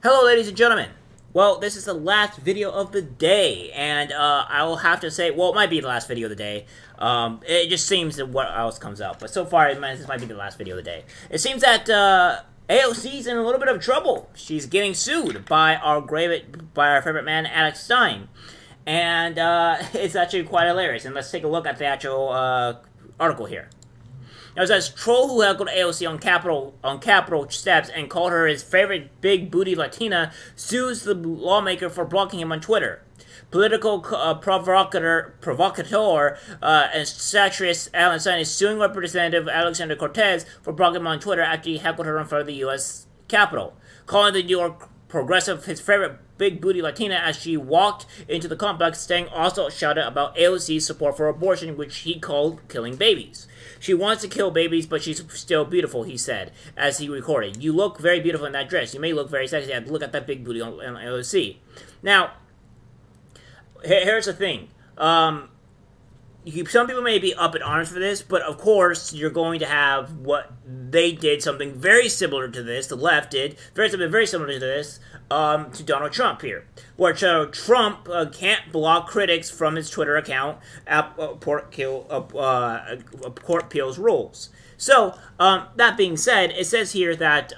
Hello, ladies and gentlemen. Well, this is the last video of the day, and uh, I will have to say, well, it might be the last video of the day. Um, it just seems that what else comes out, but so far, might, this might be the last video of the day. It seems that uh, AOC's in a little bit of trouble. She's getting sued by our great, by our favorite man, Alex Stein, and uh, it's actually quite hilarious. And let's take a look at the actual uh, article here. Now it says troll who heckled AOC on Capitol on Capitol steps and called her his favorite big booty Latina sues the lawmaker for blocking him on Twitter. Political uh, provocateur, provocateur uh, and satirist Alan Stein is suing Representative Alexander Cortez for blocking him on Twitter after he heckled her in front of the U.S. Capitol, calling the New York progressive his favorite big booty Latina as she walked into the complex. Stein also shouted about AOC's support for abortion, which he called killing babies. She wants to kill babies, but she's still beautiful, he said, as he recorded. You look very beautiful in that dress. You may look very sexy. Look at that big booty on, on AOC. Now, here's the thing. Um, you, some people may be up in arms for this, but of course you're going to have what they did something very similar to this. The left did very something very similar to this um, to Donald Trump here, where uh, Trump uh, can't block critics from his Twitter account at uh, uh, uh, Court Appeals rules. So um, that being said, it says here that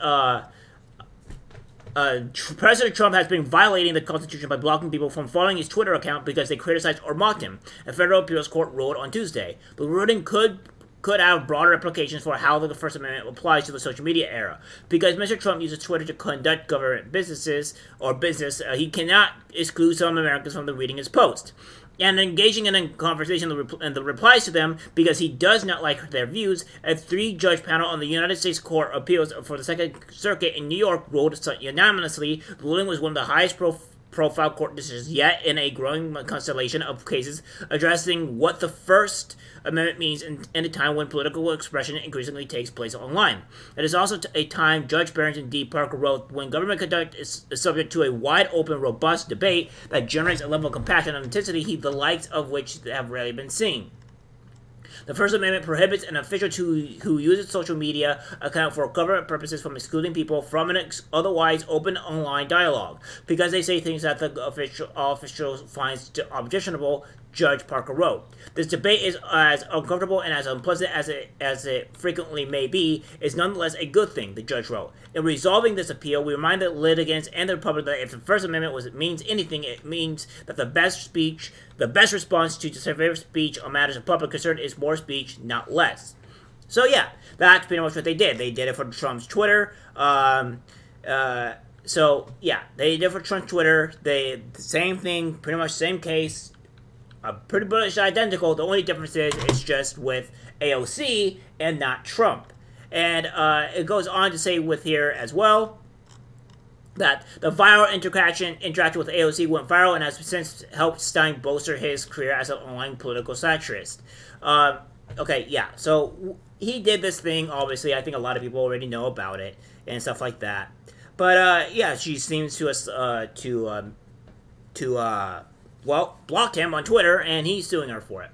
uh, uh, President Trump has been violating the Constitution by blocking people from following his Twitter account because they criticized or mocked him. A federal appeals court ruled on Tuesday. The ruling could could have broader implications for how the First Amendment applies to the social media era. Because Mr. Trump uses Twitter to conduct government businesses or business, uh, he cannot exclude some Americans from the reading his post and engaging in a conversation and the replies to them because he does not like their views. A three judge panel on the United States Court of Appeals for the Second Circuit in New York ruled unanimously. The ruling was one of the highest profile profile court decisions yet in a growing constellation of cases addressing what the First Amendment means in, in, a time when political expression increasingly takes place online. It is also a time, Judge Barrington D. Parker wrote, when government conduct is, subject to a wide open, robust debate that generates a level of compassion and intensity the likes of which have rarely been seen. The First Amendment prohibits an official to, who uses social media account for government purposes from excluding people from an otherwise open online dialogue. Because they say things that the official, official finds objectionable Judge Parker wrote. This debate is as uncomfortable and as unpleasant as it as it frequently may be, is nonetheless a good thing, the judge wrote. In resolving this appeal, we remind the litigants and the public that if the First Amendment was means anything, it means that the best speech, the best response to severe speech on matters of public concern is more speech, not less. So yeah, that's pretty much what they did. They did it for Trump's Twitter. Um, uh, so yeah, they did it for Trump's Twitter. They the same thing, pretty much same case are pretty much identical. The only difference is it's just with AOC and not Trump. And uh, it goes on to say with here as well that the viral interaction interaction with AOC went viral and has since helped Stein bolster his career as an online political satirist. Uh, okay, yeah, so he did this thing. Obviously, I think a lot of people already know about it and stuff like that. But uh, yeah, she seems to us uh, to um, to uh, well, blocked him on Twitter, and he's suing her for it.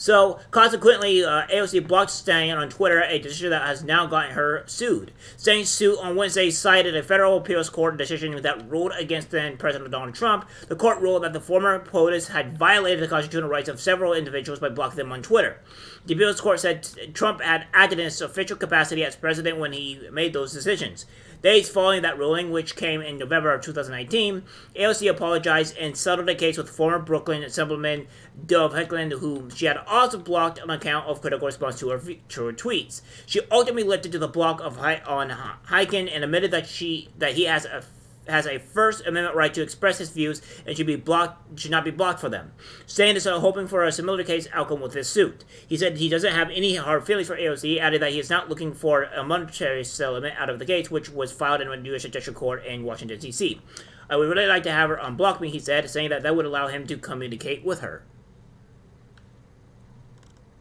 So, consequently, uh, AOC blocked Stein on Twitter, a decision that has now gotten her sued. Stein's suit on Wednesday cited a federal appeals court decision that ruled against then President Donald Trump. The court ruled that the former POTUS had violated the constitutional rights of several individuals by blocking them on Twitter. The appeals court said Trump had acted in his official capacity as president when he made those decisions. Days following that ruling, which came in November of 2019, AOC apologized and settled the case with former Brooklyn Assemblyman Dov Hikind, whom she had also blocked on account of critical response to her, to her tweets. She ultimately lifted to the block of on Hikind and admitted that she that he has a has a First Amendment right to express his views and should be blocked should not be blocked for them. Saying this, uh, hoping for a similar case outcome with this suit. He said he doesn't have any hard feelings for AOC. Added that he is not looking for a monetary settlement out of the case, which was filed in a U.S. District Court in Washington D.C. I would really like to have her unblock me, he said, saying that that would allow him to communicate with her.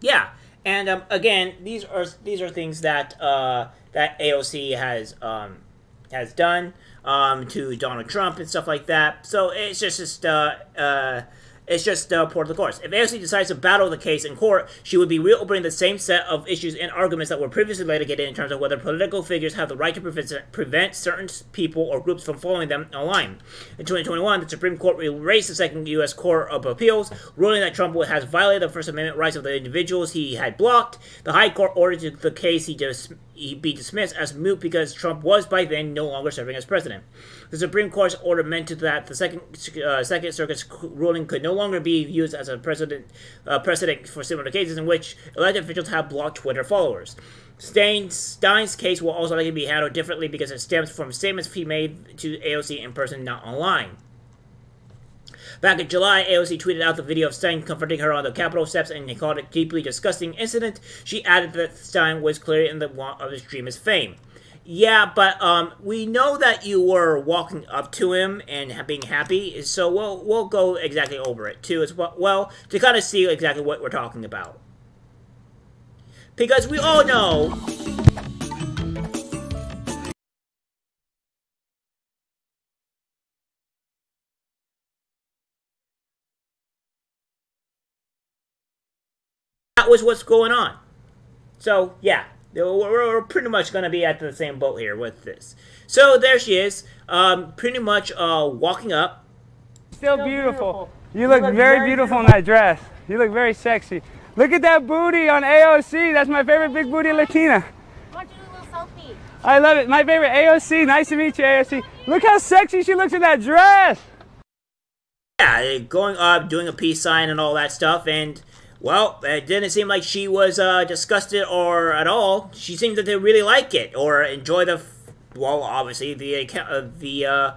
Yeah, and um, again, these are these are things that uh, that AOC has um, has done um, to Donald Trump and stuff like that. So it's just, just uh, uh, It's just uh, part of the course. If AOC decides to battle the case in court, she would be reopening the same set of issues and arguments that were previously litigated in terms of whether political figures have the right to prevent, certain people or groups from following them online. In 2021, the Supreme Court raised the Second U.S. Court of Appeals, ruling that Trump has violated the First Amendment rights of the individuals he had blocked. The High Court ordered the case he just he be dismissed as moot because Trump was by then no longer serving as president. The Supreme Court's order meant that the second uh, Second Circuit's ruling could no longer be used as a precedent uh, precedent for similar cases in which elected officials have blocked Twitter followers. Stein's, Stein's case will also likely be handled differently because it stems from statements he made to AOC in person, not online. Back in July, AOC tweeted out the video of Stein confronting her on the Capitol steps and called it a deeply disgusting incident. She added that Stein was clearly in the want of extremist fame. Yeah, but um, we know that you were walking up to him and being happy, so we'll we'll go exactly over it too as well, well to kind of see exactly what we're talking about. Because we all know that was what's going on. So, yeah, we're pretty much going to be at the same boat here with this. So, there she is, um, pretty much uh, walking up. Still beautiful. You look, very beautiful in that dress. You look very sexy. Look at that booty on AOC. That's my favorite big booty Latina. I want to do a little selfie. I love it. My favorite AOC. Nice to meet you, AOC. Look how sexy she looks in that dress. Yeah, going up, doing a peace sign and all that stuff, and well, it didn't seem like she was uh, disgusted or at all. She seemed to really like it or enjoy the, well, obviously the uh, the uh,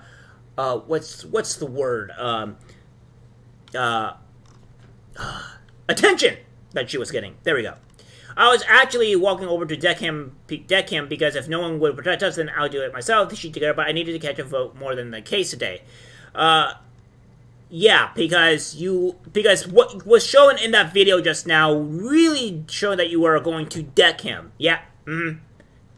uh, what's what's the word um, uh, attention that she was getting. There we go. I was actually walking over to deck him, deck him because if no one would protect us, then I'll do it myself. She together, but I needed to catch a vote more than the case today. Uh, yeah, because you because what was shown in that video just now really showed that you were going to deck him. Yeah. Mm-hmm.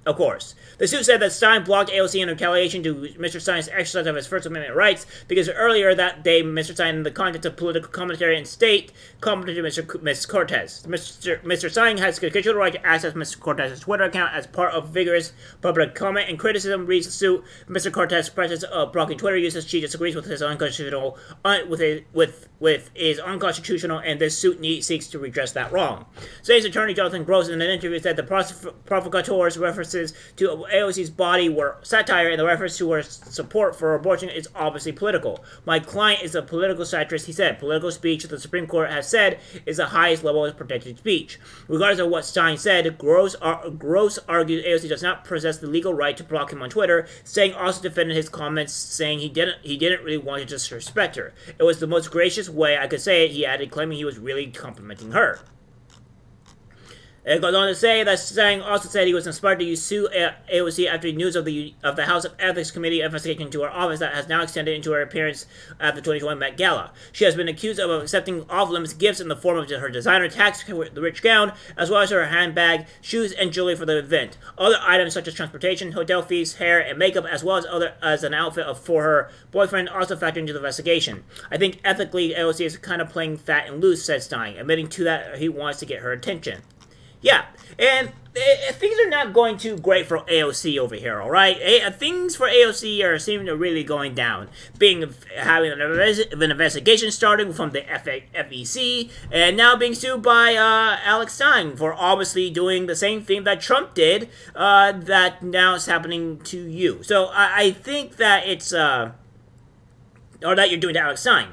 Of course. The suit said that Stein blocked AOC in retaliation to Mr. Stein's exercise of his First Amendment rights because earlier that day, Mr. Stein, in the context of political commentary and state, commented to Mr. Ms. Cortez. Mr. Mr. Stein has constitutional right to access Mr. Cortez's Twitter account as part of vigorous public comment and criticism. Reads the suit. Mr. Cortez presses uh, blocking Twitter uses. She disagrees with his unconstitutional, uh, with his, with with is unconstitutional, and this suit seeks to redress that wrong. State's Attorney Jonathan Gross in an interview said the provocateurs references to AOC's body were satire and the reference to her support for abortion is obviously political. My client is a political satirist, he said. Political speech, the Supreme Court has said, is the highest level of protected speech. Regardless of what Stein said, Gross, ar Gross argued AOC does not possess the legal right to block him on Twitter, saying also defended his comments, saying he didn't he didn't really want to disrespect her. It was the most gracious way I could say it, he added, claiming he was really complimenting her. It goes on to say that Stein also said he was inspired to sue AOC after news of the of the House of Ethics Committee investigation into her office that has now extended into her appearance at the 2021 Met Gala. She has been accused of accepting off-limits gifts in the form of her designer tax, the rich gown, as well as her handbag, shoes, and jewelry for the event. Other items such as transportation, hotel fees, hair, and makeup, as well as other as an outfit for her boyfriend, also factored into the investigation. I think ethically, AOC is kind of playing fat and loose, said Stein, admitting to that he wants to get her attention. Yeah, and uh, things are not going too great for AOC over here, all right? A things for AOC are seeming to really going down. Being having an, an investigation starting from the FEC, and now being sued by uh, Alex Stein for obviously doing the same thing that Trump did. Uh, that now is happening to you. So I, I think that it's uh, or that you're doing to Alex Stein.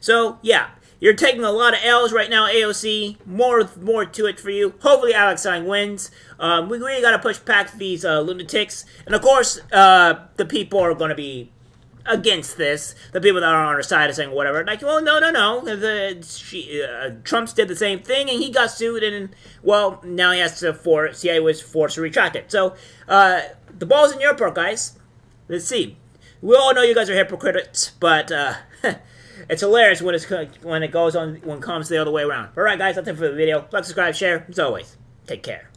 So yeah, you're taking a lot of L's right now, AOC. More more to it for you. Hopefully Alex Stein wins. Um, we really got to push back these uh, lunatics. And of course, uh, the people are going to be against this. The people that are on our side are saying whatever. Like, well, no, no, no. The, she, uh, Trump's did the same thing, and he got sued, and, well, now he has to for CIA was forced to retract it. So, uh, the ball's in your court, guys. Let's see. We all know you guys are hypocrites, but, uh, It's hilarious when it's when it goes on when it comes the other way around. All right, guys, that's it for the video. Like, subscribe, share. As always, take care.